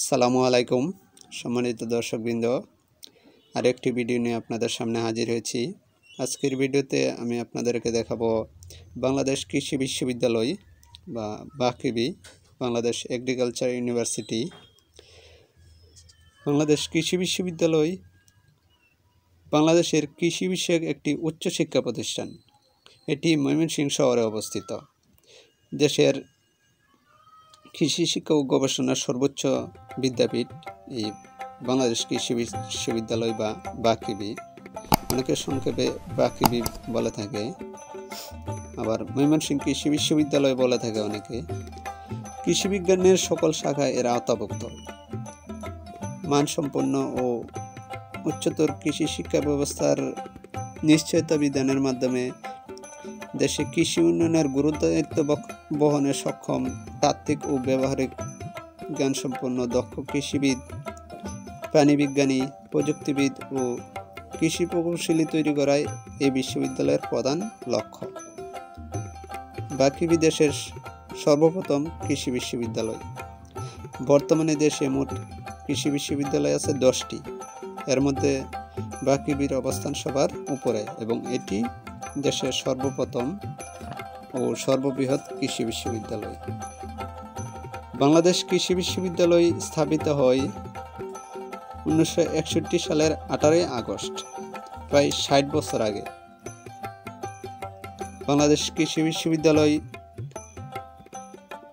আসসালামু আলাইকুম, সম্মানিত দর্শকবৃন্দ। আরেকটি ভিডিও নিয়ে আপনাদের সামনে হাজির হয়েছি। আজকের ভিডিওতে আমি আপনাদেরকে দেখাবো বাংলাদেশ কৃষি বিশ্ববিদ্যালয় বা বাকিবি, বাংলাদেশ এগ্রিকালচার ইউনিভার্সিটি। বাংলাদেশ কৃষি বিশ্ববিদ্যালয় বাংলাদেশের কৃষি বিষয়ক একটি উচ্চশিক্ষা প্রতিষ্ঠান। এটি ময়মনসিংহ শহরে অবস্থিত। দেশের কৃষি শিক্ষা ও গবেষণার সর্বোচ্চ বিদ্যাপীঠ এই বাংলাদেশ কৃষি বিশ্ববিদ্যালয় বা বাকিবি। অনেকের সংক্ষেপে বাকিবি বলে থাকে। আবার ময়মনসিংহ কৃষি বিশ্ববিদ্যালয় বলে থাকে অনেকে। কৃষি বিজ্ঞানের সকল শাখায় এর আওতাভুক্ত। মানসম্পন্ন ও উচ্চতর কৃষি শিক্ষা ব্যবস্থার নিশ্চয়তা বিধানের মাধ্যমে দেশে কৃষি উন্নয়নের গুরুত্বায়িত্ব বহনে সক্ষম তাত্ত্বিক ও ব্যবহারিক জ্ঞানসম্পন্ন দক্ষ কৃষিবিদ, প্রাণীবিজ্ঞানী, প্রযুক্তিবিদ ও কৃষি প্রকৌশলী তৈরি করাই এই বিশ্ববিদ্যালয়ের প্রধান লক্ষ্য। বাকি বিদেশের সর্বপ্রথম কৃষি বিশ্ববিদ্যালয়। বর্তমানে দেশে মোট কৃষি বিশ্ববিদ্যালয় আছে দশটি। এর মধ্যে বাকিবির অবস্থান সবার উপরে এবং এটি দেশের সর্বপ্রথম ও সর্ববৃহৎ কৃষি বিশ্ববিদ্যালয়। বাংলাদেশ কৃষি বিশ্ববিদ্যালয় স্থাপিত হয় উনিশশো একষট্টি সালের আঠারোই আগস্ট, প্রায় ষাট বছর আগে। বাংলাদেশ কৃষি বিশ্ববিদ্যালয়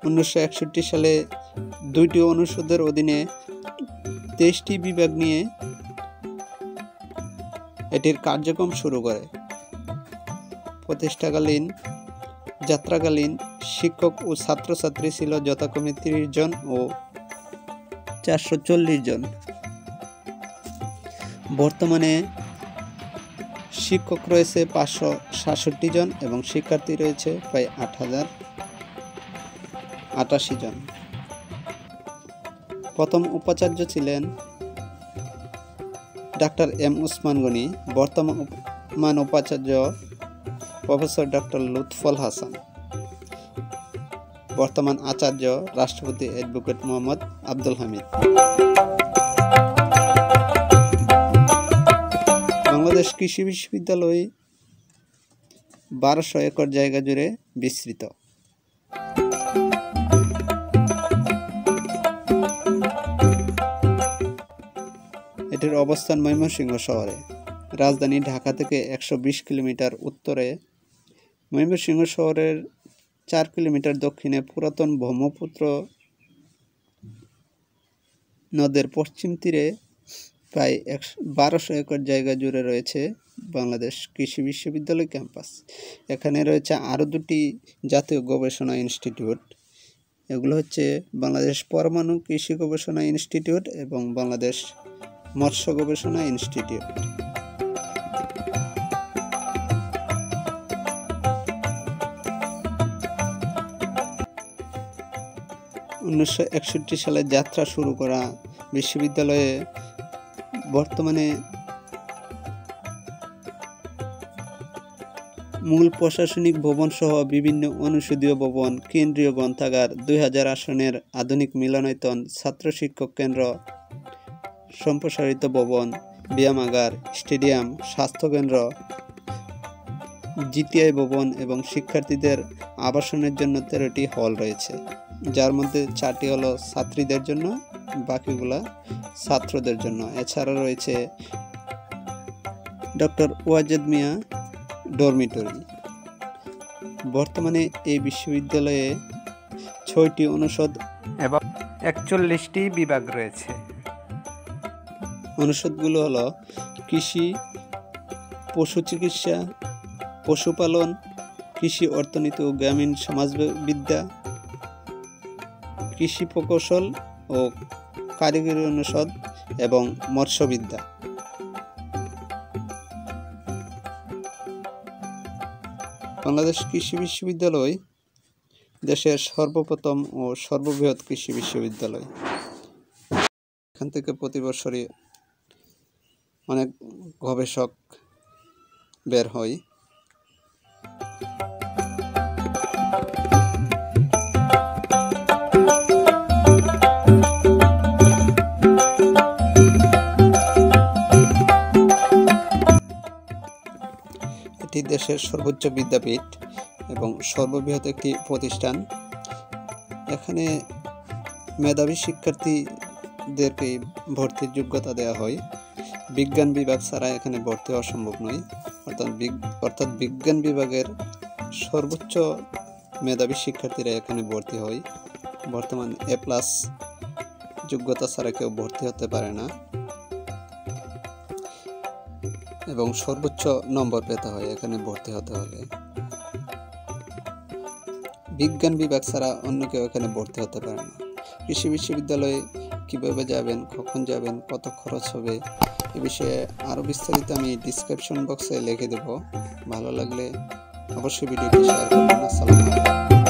উনিশশো একষট্টি সালে দুইটি অনুষদের অধীনে তেইশটি বিভাগ নিয়ে এটির কার্যক্রম শুরু করে। প্রতিষ্ঠাকালীন, যাত্রাকালীন শিক্ষক ও ছাত্রছাত্রী ছিল যথাক্রমে তিরিশ জন ও চারশো চল্লিশ জন। বর্তমানে শিক্ষক রয়েছে পাঁচশো সাতষট্টি জন এবং শিক্ষার্থী রয়েছে প্রায় আট হাজার আটাশি জন। প্রথম উপাচার্য ছিলেন ডাক্তার এম উসমান গনি। বর্তমান উপাচার্য প্রফেসর ডক্টর লুৎফল হাসান, বর্তমান আচার্য রাষ্ট্রপতি অ্যাডভোকেট মোহাম্মদ আব্দুল হামিদ। বাংলাদেশ কৃষি বিশ্ববিদ্যালয় বারোশো একর জায়গা জুড়ে বিস্তৃত। এটির অবস্থান ময়মনসিংহ শহরে। রাজধানী ঢাকা থেকে একশো বিশ কিলোমিটার উত্তরে ময়মনসিংহ শহরের চার কিলোমিটার দক্ষিণে পুরাতন ব্রহ্মপুত্র নদের পশ্চিম তীরে প্রায় একশো বারোশো একর জায়গা জুড়ে রয়েছে বাংলাদেশ কৃষি বিশ্ববিদ্যালয় ক্যাম্পাস। এখানে রয়েছে আরও দুটি জাতীয় গবেষণা ইনস্টিটিউট। এগুলো হচ্ছে বাংলাদেশ পরমাণু কৃষি গবেষণা ইনস্টিটিউট এবং বাংলাদেশ মৎস্য গবেষণা ইনস্টিটিউট। উনিশশো একষট্টি সালে যাত্রা শুরু করা। বিশ্ববিদ্যালয়ে বর্তমানে মূল প্রশাসনিক ভবন সহ বিভিন্ন অনুষদীয় ভবন, কেন্দ্রীয় গ্রন্থাগার, দুই হাজার আসনের আধুনিক মিলনায়তন ছাত্র শিক্ষক কেন্দ্র, সম্প্রসারিত ভবন, ব্যায়ামাগার, স্টেডিয়াম, স্বাস্থ্যকেন্দ্র জিটিআই ভবন এবং শিক্ষার্থীদের আবাসনের জন্য তেরোটি হল রয়েছে। যার মধ্যে চারটি হলো ছাত্রীদের জন্য, বাকিগুলা ছাত্রদের জন্য। এছাড়া রয়েছে ডক্টর ওয়াজেদ মিয়া ডরমিটরি। বর্তমানে এই বিশ্ববিদ্যালয়ে ছয়টি অনুষদ এবং একচল্লিশটি বিভাগ রয়েছে। অনুষদগুলো হলো কৃষি, পশু চিকিৎসা, পশুপালন, কৃষি অর্থনীতি ও গ্রামীণ সমাজবিদ্যা কৃষি প্রকৌশল ও কারিগরি অনুষদ এবং মৎস্যবিদ্যা। বাংলাদেশ কৃষি বিশ্ববিদ্যালয় দেশের সর্বপ্রথম ও সর্ববৃহৎ কৃষি বিশ্ববিদ্যালয়। এখান থেকে প্রতি বছরই অনেক গবেষক বের হয়। দেশের সর্বোচ্চ বিদ্যাপীঠ এবং সর্ববৃহৎ একটি প্রতিষ্ঠান। এখানে মেধাবী শিক্ষার্থীদেরকে ভর্তির যোগ্যতা দেওয়া হয়। বিজ্ঞান বিভাগ ছাড়া এখানে ভর্তি হওয়া সম্ভব নয়। অর্থাৎ অর্থাৎ বিজ্ঞান বিভাগের সর্বোচ্চ মেধাবী শিক্ষার্থীরা এখানে ভর্তি হয়। বর্তমান এ প্লাস যোগ্যতা ছাড়া কেউ ভর্তি হতে পারে না। এবং সর্বোচ্চ নম্বর পেতে হয় এখানে ভর্তি হতে হলে। বিজ্ঞান বিভাগ ছাড়া অন্য কেউ এখানে ভর্তি হতে পারে না। কৃষি বিশ্ববিদ্যালয়ে কীভাবে যাবেন, কখন যাবেন, কত খরচ হবে, এ বিষয়ে আরও বিস্তারিত আমি ডিসক্রিপশন বক্সে লিখে দেব। ভালো লাগলে অবশ্যই ভিডিওটি শেয়ার করবেন। আসসালামু আলাইকুম।